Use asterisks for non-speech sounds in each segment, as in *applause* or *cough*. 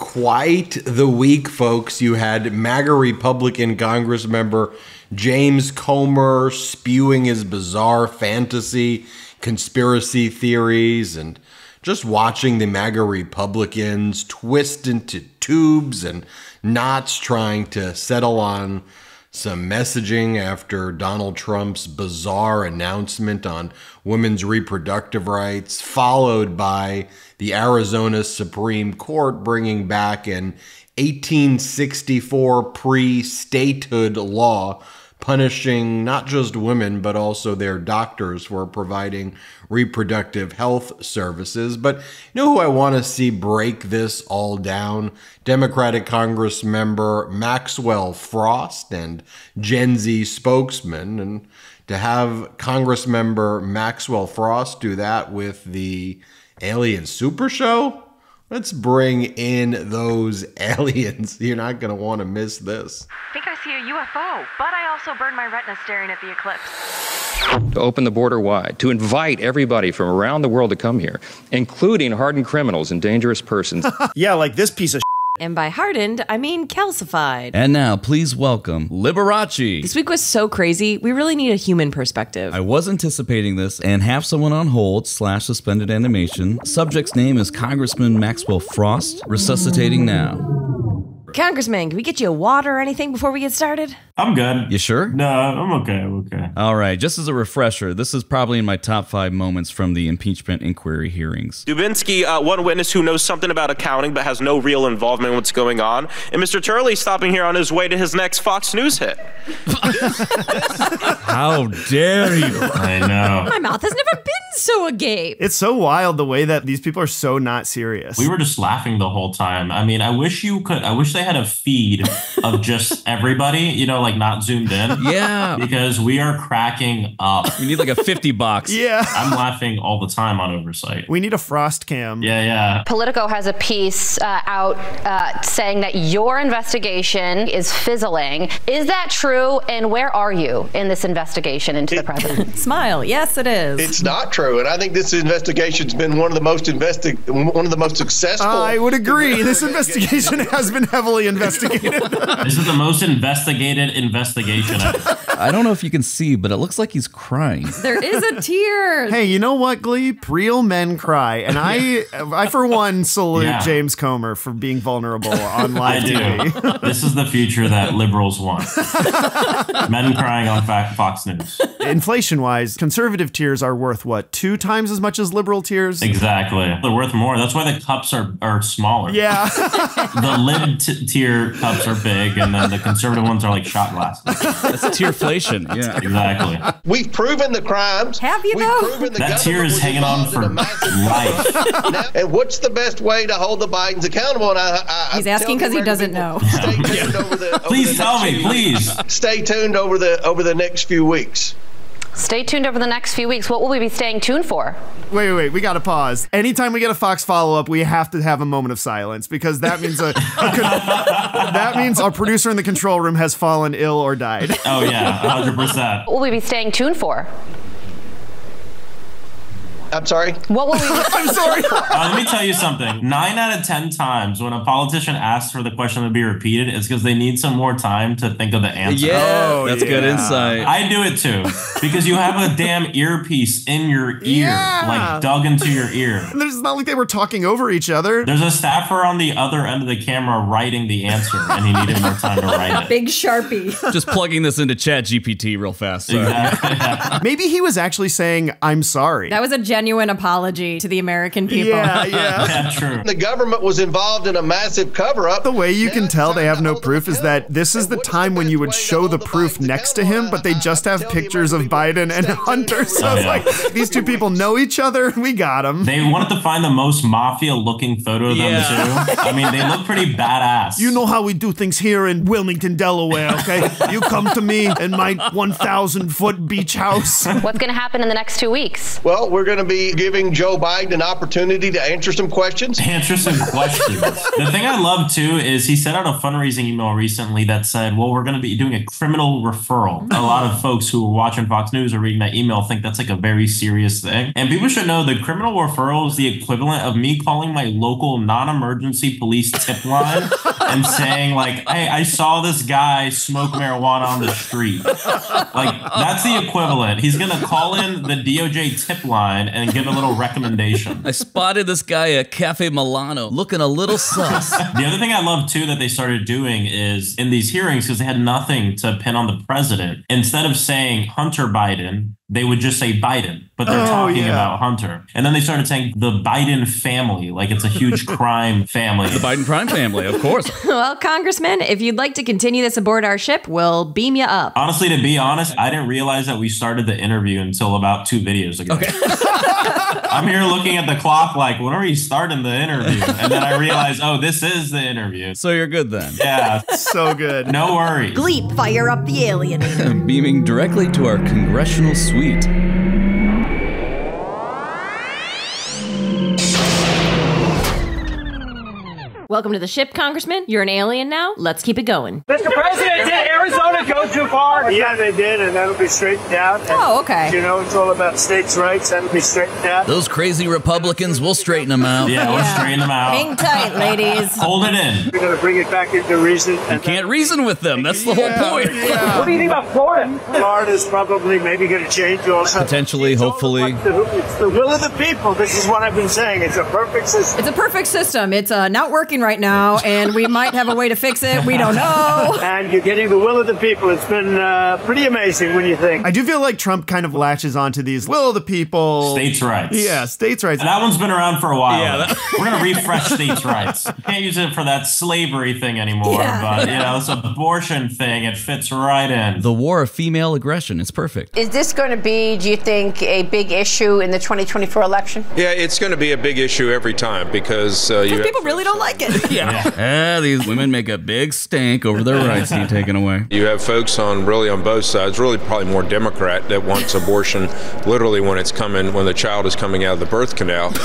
Quite the week, folks. You had MAGA Republican Congress member James Comer spewing his bizarre fantasy, conspiracy theories, and just watching the MAGA Republicans twist into tubes and knots trying to settle on some messaging after Donald Trump's bizarre announcement on women's reproductive rights, followed by the Arizona Supreme Court bringing back an 1864 pre statehood law punishing not just women, but also their doctors for providing reproductive health services. But you know who I want to see break this all down? Democratic Congress member Maxwell Frost and Gen Z spokesman. And to have Congress member Maxwell Frost do that with the Alien Super Show? Let's bring in those *laughs* aliens. You're not going to want to miss this. I think I see a UFO, but I also burned my retina staring at the eclipse. to open the border wide, to invite everybody from around the world to come here, including hardened criminals and dangerous persons. *laughs* yeah, like this piece of And by hardened, I mean calcified. And now, please welcome Liberace. This week was so crazy, we really need a human perspective. I was anticipating this and have someone on hold slash suspended animation. Subject's name is Congressman Maxwell Frost, resuscitating now. Congressman, can we get you a water or anything before we get started? I'm good. You sure? No, I'm okay. I'm okay. All right, just as a refresher, this is probably in my top five moments from the impeachment inquiry hearings. Dubinsky, uh, one witness who knows something about accounting but has no real involvement in what's going on, and Mr. Turley stopping here on his way to his next Fox News hit. *laughs* How dare you? I know. My mouth has never been so agape. It's so wild the way that these people are so not serious. We were just laughing the whole time. I mean, I wish you could. I wish they had a feed of just *laughs* everybody. You know, like not zoomed in. Yeah. Because we are cracking up. We need like a 50 box. *laughs* yeah. I'm laughing all the time on oversight. We need a frost cam. Yeah, yeah. Politico has a piece uh, out uh, saying that your investigation is fizzling. Is that true? And where are you in this investigation into the president? *laughs* Smile. Yes, it is. It's not true, and I think this investigation's been one of the most investi- one of the most successful. I would agree. This investigation has been heavily investigated. *laughs* This is the most investigated investigation. ever. I don't know if you can see, but it looks like he's crying. there is a tear. hey, you know what, Gleep? Real men cry, and I, I for one salute Yeah. James Comer for being vulnerable on I live do. TV. this is the future that liberals want. *laughs* Men crying on Fox News. Inflation-wise, conservative tears are worth what two times as much as liberal tears? Exactly. They're worth more. That's why the cups are, are smaller. Yeah. *laughs* The lid t- tear cups are big, and then the conservative ones are like shot glasses. That's tierflation. *laughs* Yeah. Exactly. We've proven the crimes. Have you We've though? proven the That tear is hanging on involved for life. *laughs* Now, and what's the best way to hold the Bidens accountable? And I, I, He's I asking because he doesn't American know. Stay tuned over the. over Please the tell me, please. Stay tuned over the over the next few weeks. Stay tuned over the next few weeks. What will we be staying tuned for? Wait, wait, wait. We got to pause. Anytime we get a Fox follow up, we have to have a moment of silence because that means a, a con- *laughs* that means our producer in the control room has fallen ill or died. Oh yeah, hundred percent. What will we be staying tuned for? I'm sorry. What will we? *laughs* I'm sorry. *laughs* Uh, let me tell you something. Nine out of ten times when a politician asks for the question to be repeated, it's because they need some more time to think of the answer. Yeah, Oh, that's good insight. I do it too because you have a damn earpiece in your ear, Yeah. like dug into your ear. *laughs* There's not like they were talking over each other. There's a staffer on the other end of the camera writing the answer, and he needed more time to write it. Big Sharpie. Just plugging this into Chat GPT real fast. Sorry. Exactly. Maybe he was actually saying, I'm sorry. That was a genuine apology to the American people. yeah, *laughs* yeah. *laughs* yeah, true. The government was involved in a massive cover up. The way you can tell they have no proof is that this is the time when you would show the proof next to him, but they just have pictures of Biden and Hunter. So Oh, it's yeah. like, these two people know each other. *laughs* We got them. They wanted to find the most mafia-looking photo of them Yeah. too. I mean, they look pretty badass. You know how we do things here in Wilmington, Delaware, okay? you come to me in my 1,000 foot beach house. What's going to happen in the next two weeks? Well, we're going to be giving Joe Biden an opportunity to answer some questions? Answer some *laughs* questions. the thing I love too is he sent out a fundraising email recently that said, "Well, we're going to be doing a criminal referral." A mm. lot of folks who are watching Fox News or reading that email think that's like a very serious thing, and people should know the criminal referral is the equivalent of me calling my local non-emergency police tip line *laughs* and saying like, "Hey, I saw this guy smoke marijuana on the street." Like that's the equivalent. He's going to call in the DOJ tip line and give a little recommendation. *laughs* I spotted this guy at Cafe Milano looking a little sus. *laughs* The other thing I love too that they started doing is in these hearings, because they had nothing to pin on the president, instead of saying Hunter Biden, they would just say Biden, but they're Oh, talking yeah. about Hunter. And then they started saying the Biden family, like it's a huge *laughs* crime family. The Biden crime family, of course. *laughs* well, Congressman, if you'd like to continue this aboard our ship, we'll beam you up. Honestly, to be honest, I didn't realize that we started the interview until about two videos ago. *laughs* I'm here looking at the clock, like, when are we starting the interview? And then I realized, oh, this is the interview. So you're good then. Yeah, So good. no worries. Gleep, fire up the alienator. *laughs* Beaming directly to our congressional suite. Welcome to the ship, Congressman. You're an alien now. Let's keep it going. Mr. President, did Arizona go too far? Yeah, they did, and that'll be straightened out. And, Oh, okay. You know, it's all about states' rights. That'll be straightened out. Those crazy Republicans, we'll straighten them out. Yeah, we'll straighten them out. Hang tight, ladies. Hold it in. We're going to bring it back into reason. You can't reason with them. That's the whole point. *laughs* What do you think about Florida? Florida's probably maybe going to change also. Potentially, hopefully. It's the will of the people. This is what I've been saying. It's a perfect system. It's a perfect system. It's uh, not working right now, and we might have a way to fix it. We don't know. *laughs* And you're getting the will of the people. It's been uh, pretty amazing when you think. I do feel like Trump kind of latches onto these will of the people. States' rights. Yeah, states' rights. That one's been around for a while. Yeah, that- *laughs* We're gonna refresh states' rights. Can't use it for that slavery thing anymore. Yeah. But you know, this abortion thing, it fits right in. The war of female aggression. It's perfect. Is this going to be, do you think, a big issue in the 2024 election? Yeah, it's going to be a big issue every time because uh, you People really don't like it. *laughs* Ah, these women make a big stink over their rights being taken away. you have folks on really on both sides, really probably more Democrat that wants abortion literally when it's coming when the child is coming out of the birth canal. *laughs*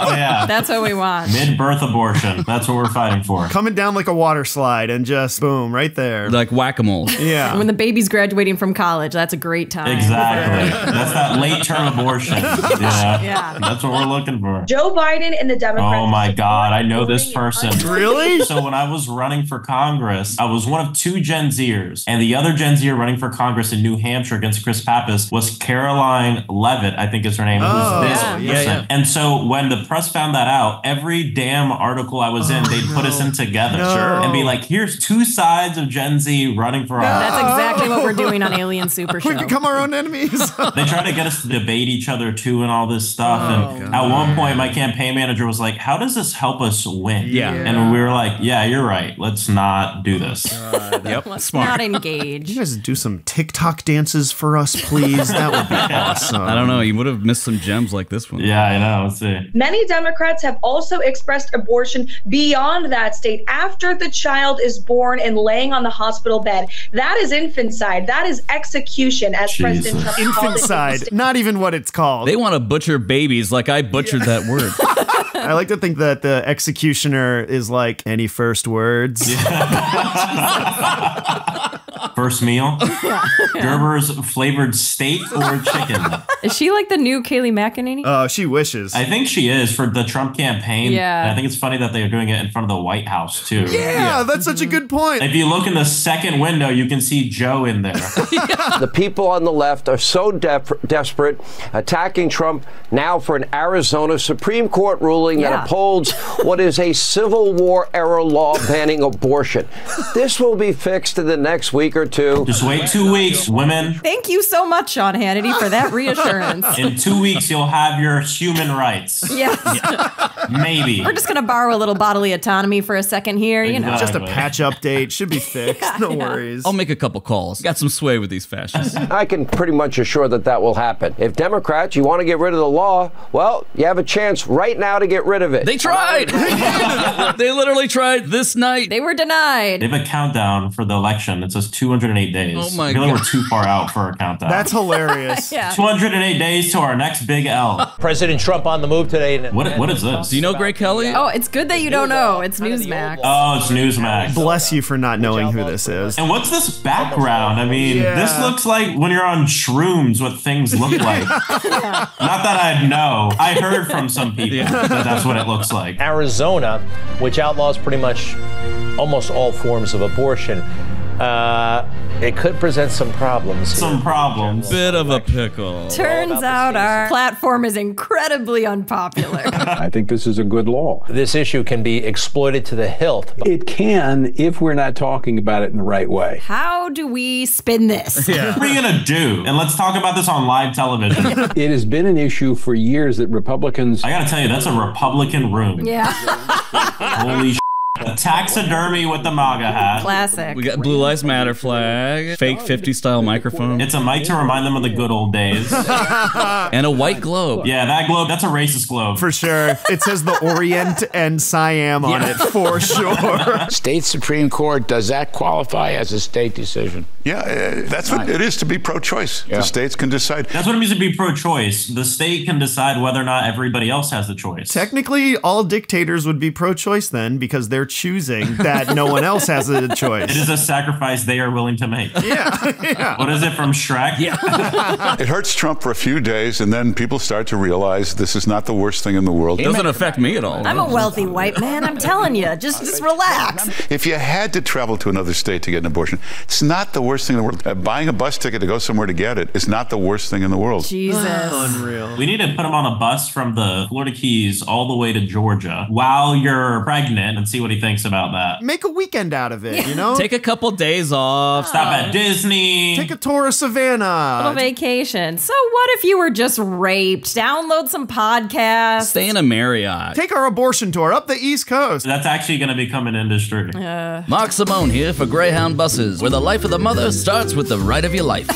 Oh, yeah. That's what we want. Mid-birth abortion. That's what we're fighting for. Coming down like a water slide and just boom, right there. Like whack a mole. Yeah. When the baby's graduating from college, that's a great time. Exactly. That's that late-term abortion. *laughs* Yeah. Yeah. That's what we're looking for. Joe Biden and the Democrats. Oh my God, I know this person. Really? So when I was running for Congress, I was one of two Gen Zers, and the other Gen Zer running for Congress in New Hampshire against Chris Pappas was Karoline Leavitt, I think is her name. Oh, who's this yeah, yeah, yeah. And so when the press found that out, every damn article I was in, oh, they'd put us in together Oh, No. and be like, "Here's two sides of Gen Z running for office." That's exactly what we're doing on Alien Super *laughs* Show. we become our own enemies. *laughs* they try to get us to debate each other too and all this stuff. Oh, and at one point, my campaign manager was like, "How does this help us win?" Yeah. And we were like, "Yeah, you're right. Let's not do this." *laughs* Yep. Let's Smart. not *laughs* you guys do some TikTok dances for us, please? That would be *laughs* awesome. I don't know. You would have missed some gems like this one. Yeah, I know. Let's see. Many Democrats have also expressed abortion beyond that state after the child is born and laying on the hospital bed. That is infanticide. That is execution, as Jesus. President Trump called it. Infanticide, not even what it's called. They want to butcher babies like I butchered that word. I like to think that the executioner is like any first words. *laughs* First meal. Gerber's flavored steak or chicken. Is she like the new Kayleigh McEnany? Oh, she wishes. I think she is for the Trump campaign. Yeah. And I think it's funny that they're doing it in front of the White House too. yeah, that's such a good point. If you look in the second window, you can see Joe in there. *laughs* *laughs* The people on the left are so def- desperate, attacking Trump now for an Arizona Supreme Court ruling Yeah. that upholds what is a Civil War era law banning abortion. This will be fixed in the next week or two. Just wait two weeks, women. Thank you so much, Sean Hannity, for that reassurance. *laughs* In two weeks, you'll have your human rights. yes. *laughs* Maybe. We're just going to borrow a little bodily autonomy for a second here, you know. Just a patch update should be fixed. *laughs* no worries. I'll make a couple calls. Got some sway with these fascists. *laughs* I can pretty much assure that that will happen. If Democrats, you want to get rid of the law, well, you have a chance right now to get rid of it. They tried. they literally tried this night. They were denied. They have a countdown for the election. It says 208 days. Oh my I feel like God. we're too far out for a countdown. That's hilarious. Yeah. 208 days to our next big L. *laughs* President Trump on the move today. What, what is this? Do you know Greg Kelly? Oh, it's good that you don't know. It's Newsmax. Oh, it's Newsmax. Bless you for not knowing who this is. And what's this background? I mean, Yeah. this looks like when you're on shrooms, what things look *laughs* like. Not that I'd know. I heard from some people that that's what it looks like. Arizona, which outlaws pretty much almost all forms of abortion, uh, it could present some problems. Some problems. Bit of a pickle. Turns out our platform is incredibly unpopular. *laughs* I think this is a good law. This issue can be exploited to the hilt. It can if we're not talking about it in the right way. How do we spin this? *laughs* What are you gonna do? And let's talk about this on live television. *laughs* It has been an issue for years that Republicans. I gotta tell you, that's a Republican room. Yeah. Holy sh- A *laughs* taxidermy with the MAGA hat. Classic. We got Blue Lives Matter flag, fake 50 style microphone, It's a mic to remind them of the good old days. *laughs* and a white globe. Yeah, that globe, that's a racist globe. For sure. It says the Orient and Siam on it for sure. *laughs* State Supreme Court, does that qualify as a state decision? Yeah, uh, that's what it is to be pro-choice. The states can decide. That's what it means to be pro choice. The state can decide whether or not everybody else has the choice. Technically, all dictators would be pro choice then because they're choosing that no one else has a choice. It is a sacrifice they are willing to make. Yeah, yeah. What is it from Shrek? Yeah. *laughs* it hurts Trump for a few days, and then people start to realize this is not the worst thing in the world. It doesn't affect me at all. I'm a wealthy white man. I'm telling you. Just, just relax. If you had to travel to another state to get an abortion, it's not the worst thing in the world. Uh, buying a bus ticket to go somewhere to get it is not the worst thing in the world. Jesus. Unreal. We need to put him on a bus from the Florida Keys all the way to Georgia while you're pregnant and see what he thinks about that. Make a weekend out of it, you know? Take a couple days off. Stop at Disney. Take a tour of Savannah. Little vacation. So what if you were just raped? Download some podcasts. Stay in a Marriott. Take our abortion tour up the East Coast. That's actually going to become an industry. Uh, Mark Simone here for Greyhound Buses, where the life of the mother starts with the right of your life. *laughs*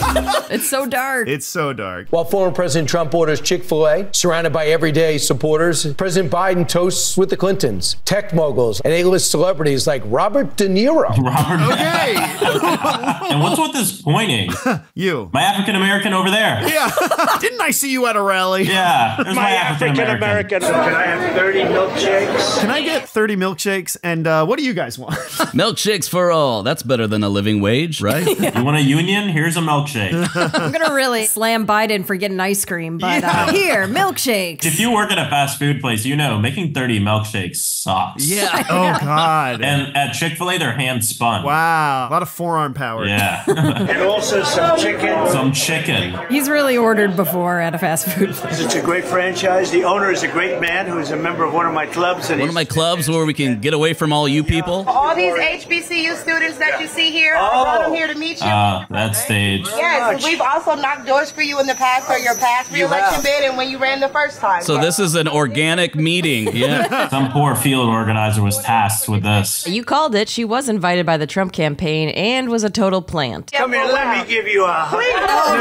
it's so dark. It's so dark. While former President Trump orders Chick fil A, surrounded by everyday supporters, President Biden toasts with the Clintons, tech moguls, and A list celebrities like Robert De Niro. *laughs* Robert. Okay. *laughs* and what's with this pointing? *laughs* you. My African American over there. Yeah. Didn't I see you at a rally? Yeah. There's my, African American. Can I have 30 milkshakes? Can I get 30 milkshakes? And uh, what do you guys want? Milkshakes for all. That's better than a living wage, right? You want a union? Here's a milkshake. I'm gonna really slam Biden for getting ice cream, but uh, here, milkshakes. If you work at a fast food place, you know making 30 milkshakes sucks. Yeah. Oh, God. And at Chick fil A, they're hand spun. Wow. A lot of forearm power. Yeah. *laughs* And also some chicken. Some chicken. He's really ordered before at a fast food place. It's a great franchise. The owner is a great man who is a member of one of my clubs. And One of my clubs where we can get away from all you people. All these HBCU students that you see here, I brought them here to meet you. Ah, that stage. yes, and we've also knocked doors for you in the past for your past reelection bid and when you ran the first time. So this is an organic meeting. Yeah. Some poor field organizer was tasked *laughs* with this. You called it. She was invited by the Trump campaign and was a total plant. Come here, let me give you a hug. Oh,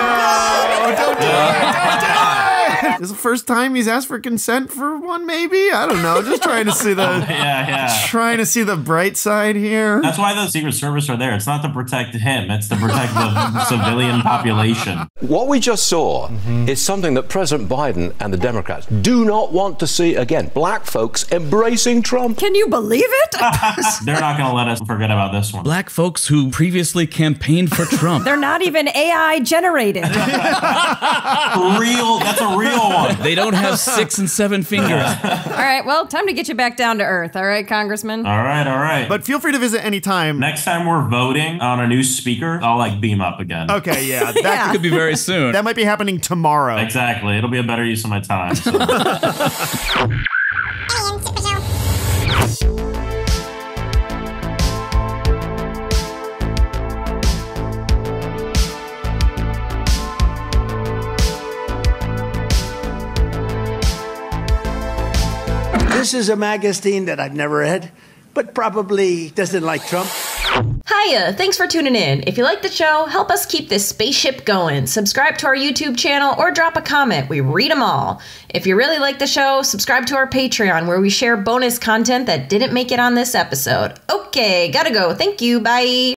no, don't do it. Don't do it. This *laughs* is the first time he's asked for consent for one, maybe? I don't know. Just trying to see the *laughs* Yeah, yeah. trying to see the bright side here. That's why the Secret Service are there. It's not to protect him, it's to protect the *laughs* civilian population. What we just saw mm-hmm. is something that President Biden and the Democrats do not want to see again. Black folks embracing Trump. Can you believe it? They're not going to let us forget about this one. Black folks who previously campaigned for Trump. They're not even AI generated. real, that's a real one. They don't have six and seven fingers. *laughs* all right, well, time to get you back down to earth. All right, Congressman. All right, all right. But feel free to visit anytime. Next time we're voting on a new speaker, I'll like beam up again. Okay, yeah. *laughs* That Yeah. Could be very soon. that might be happening tomorrow. Exactly. It'll be a better use of my time. so. *laughs* This is a magazine that I've never read, but probably doesn't like Trump. Hiya, thanks for tuning in. If you like the show, help us keep this spaceship going. Subscribe to our YouTube channel or drop a comment. We read them all. If you really like the show, subscribe to our Patreon where we share bonus content that didn't make it on this episode. Okay, gotta go. Thank you. Bye.